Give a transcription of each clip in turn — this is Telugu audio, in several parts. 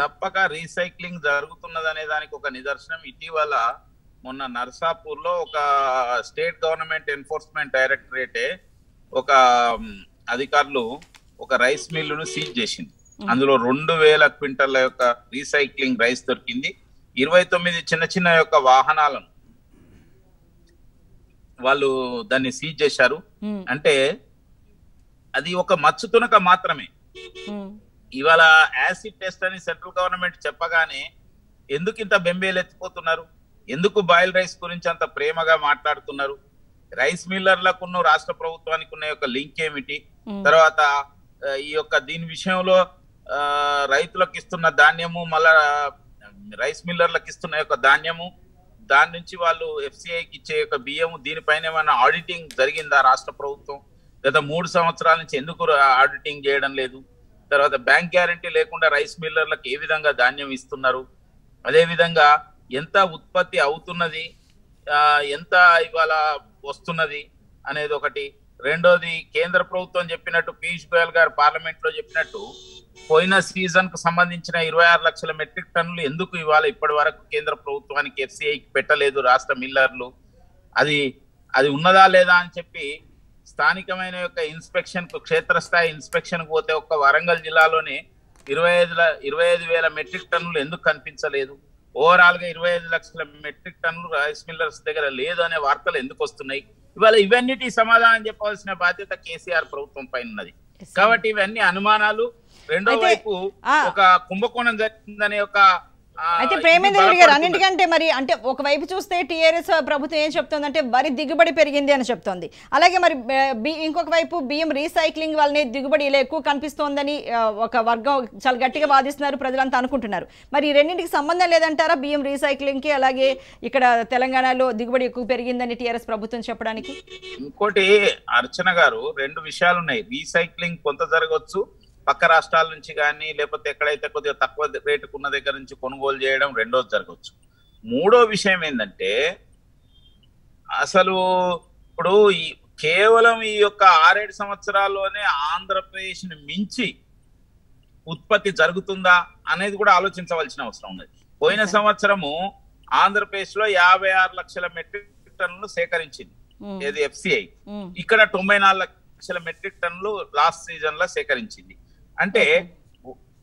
తప్పక రీసైక్లింగ్ జరుగుతున్నదనే దానికి ఒక నిదర్శనం. ఇటీవల మొన్న నర్సాపూర్లో ఒక స్టేట్ గవర్నమెంట్ ఎన్ఫోర్స్మెంట్ డైరెక్టరేటే ఒక అధికారులు ఒక రైస్ మిల్లును సీజ్ చేసింది. అందులో రెండు వేల క్వింటల్ల యొక్క రీసైక్లింగ్ రైస్ దొరికింది. ఇరవై తొమ్మిది చిన్న చిన్న యొక్క వాహనాలను వాళ్ళు దాన్ని సీజ్ చేశారు. అంటే అది ఒక మచ్చు తునక మాత్రమే. ఇవాళ యాసిడ్ టెస్ట్ అని సెంట్రల్ గవర్నమెంట్ చెప్పగానే ఎందుకు ఇంత బెంబేలు ఎత్తిపోతున్నారు? ఎందుకు బాయిల్ రైస్ గురించి అంత ప్రేమగా మాట్లాడుతున్నారు? రైస్ మిల్లర్లకు రాష్ట్ర ప్రభుత్వానికి ఉన్న యొక్క లింక్ ఏమిటి. తర్వాత ఈ యొక్క దీని విషయంలో రైతులకు ఇస్తున్న ధాన్యము మళ్ళా రైస్ మిల్లర్లకు ఇస్తున్న యొక్క ధాన్యము దాని నుంచి వాళ్ళు ఎఫ్సిఐకి ఇచ్చే యొక్క బియ్యము దీనిపైన ఏమైనా ఆడిటింగ్ జరిగిందా రాష్ట్ర ప్రభుత్వం? గత మూడు సంవత్సరాల నుంచి ఎందుకు ఆడిటింగ్ చేయడం లేదు? తర్వాత బ్యాంక్ గ్యారంటీ లేకుండా రైస్ మిల్లర్లకు ఏ విధంగా ధాన్యం ఇస్తున్నారు? అదేవిధంగా ఎంత ఉత్పత్తి అవుతున్నది? ఎంత ఇవాళ వస్తున్నది అనేది ఒకటి. రెండోది కేంద్ర ప్రభుత్వం చెప్పినట్టు పీయూష్ గోయల్ గారు పార్లమెంట్లో చెప్పినట్టు పోయిన సీజన్కు సంబంధించిన ఇరవై ఆరు లక్షల మెట్రిక్ టన్నులు ఎందుకు ఇవాళ ఇప్పటి వరకు కేంద్ర ప్రభుత్వానికి ఎఫ్సిఐకి పెట్టలేదు రాష్ట్ర మిల్లర్లు? అది అది ఉన్నదా లేదా అని చెప్పి స్థానికమైన యొక్క ఇన్స్పెక్షన్కు క్షేత్రస్థాయి ఇన్స్పెక్షన్కు పోతే ఒక్క వరంగల్ జిల్లాలోనే ఇరవై ఐదు ఇరవై ఐదు వేల మెట్రిక్ టన్నులు ఎందుకు కనిపించలేదు? ఓవరాల్గా ఇరవై ఐదు లక్షల మెట్రిక్ టన్నులు రైస్ మిల్లర్స్ దగ్గర లేదు అనే వార్తలు ఎందుకు వస్తున్నాయి? ఇవాళ ఇవన్నిటి సమాధానం చెప్పవలసిన బాధ్యత కేసీఆర్ ప్రభుత్వం పైన ఉన్నది. కాబట్టి ఇవన్నీ అనుమానాలు. రెండో వైపు. ఒక కుంభకోణం జరిగిందనే ఒక అయితే ప్రేమేంద్ర రెడ్డి గారు. అన్నింటికంటే మరి అంటే ఒకవైపు చూస్తే టీఆర్ఎస్ ప్రభుత్వం ఏం చెప్తోందంటే వరి దిగుబడి పెరిగింది అని చెప్తోంది. అలాగే మరి ఇంకొక వైపు బియ్యం రీసైక్లింగ్ వల్లనే దిగుబడి ఇలా ఎక్కువ కనిపిస్తోందని ఒక వర్గం చాలా గట్టిగా వాదిస్తున్నారు ప్రజలంతా అనుకుంటున్నారు. మరి రెండింటికి సంబంధం లేదంటారా బియ్యం రీసైక్లింగ్కి అలాగే ఇక్కడ తెలంగాణలో దిగుబడి ఎక్కువ పెరిగిందని టీఆర్ఎస్ ప్రభుత్వం చెప్పడానికి? ఇంకోటి అర్చన గారు రెండు విషయాలు ఉన్నాయి రీసైక్లింగ్ కొంత జరగవచ్చు పక్క రాష్ట్రాల నుంచి కానీ లేకపోతే ఎక్కడైతే కొద్దిగా తక్కువ రేటుకు ఉన్న దగ్గర నుంచి కొనుగోలు చేయడం రెండోది జరగవచ్చు. మూడో విషయం ఏంటంటే అసలు ఇప్పుడు ఈ కేవలం ఈ యొక్క ఆరేడు సంవత్సరాల్లోనే ఆంధ్రప్రదేశ్ని మించి ఉత్పత్తి జరుగుతుందా అనేది కూడా ఆలోచించవలసిన అవసరం ఉన్నది పోయిన. సంవత్సరము ఆంధ్రప్రదేశ్లో యాభై ఆరు లక్షల మెట్రిక్ టన్నులు సేకరించింది. ఏది ఎఫ్సిఐ ఇక్కడ తొంభై నాలుగు లక్షల మెట్రిక్ టన్నులు లాస్ట్ సీజన్లో సేకరించింది. అంటే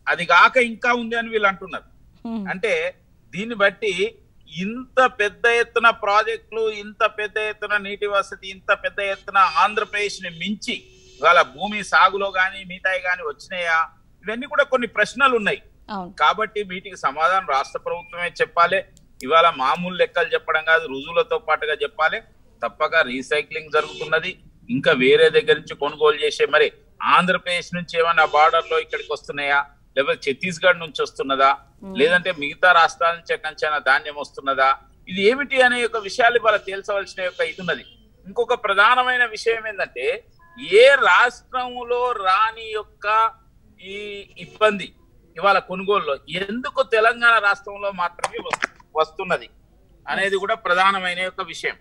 అది కాక ఇంకా ఉంది అని వీళ్ళు అంటున్నారు. అంటే దీన్ని బట్టి ఇంత పెద్ద ఎత్తున ప్రాజెక్టులు ఇంత పెద్ద ఎత్తున నీటి వసతి ఇంత పెద్ద ఎత్తున ఆంధ్రప్రదేశ్ని మించి ఇవాళ భూమి సాగులో గాని మిగతాయి గాని వచ్చినాయా? ఇవన్నీ కూడా కొన్ని ప్రశ్నలు ఉన్నాయి. కాబట్టి వీటికి సమాధానం రాష్ట్ర ప్రభుత్వమే చెప్పాలి. ఇవాళ మామూలు లెక్కలు చెప్పడం కాదు రుజువులతో పాటుగా చెప్పాలి. తప్పక రీసైక్లింగ్ జరుగుతున్నది. ఇంకా వేరే దగ్గర నుంచి కొనుగోలు చేసే మరి ఆంధ్రప్రదేశ్ నుంచి ఏమైనా బార్డర్లో ఇక్కడికి వస్తున్నాయా? లేకపోతే ఛత్తీస్గఢ్ నుంచి వస్తున్నదా? లేదంటే మిగతా రాష్ట్రాల నుంచి ఎక్కడి నుంచైనా ధాన్యం వస్తున్నదా? ఇది ఏమిటి అనే యొక్క విషయాలు ఇవాళ తేల్చవలసిన యొక్క ఇది ఉన్నది. ఇంకొక ప్రధానమైన విషయం ఏంటంటే ఏ రాష్ట్రంలో రాని యొక్క ఈ ఇబ్బంది ఇవాళ కొనుగోలులో ఎందుకు తెలంగాణ రాష్ట్రంలో మాత్రమే వస్తు- వస్తున్నది అనేది కూడా ప్రధానమైన యొక్క విషయం.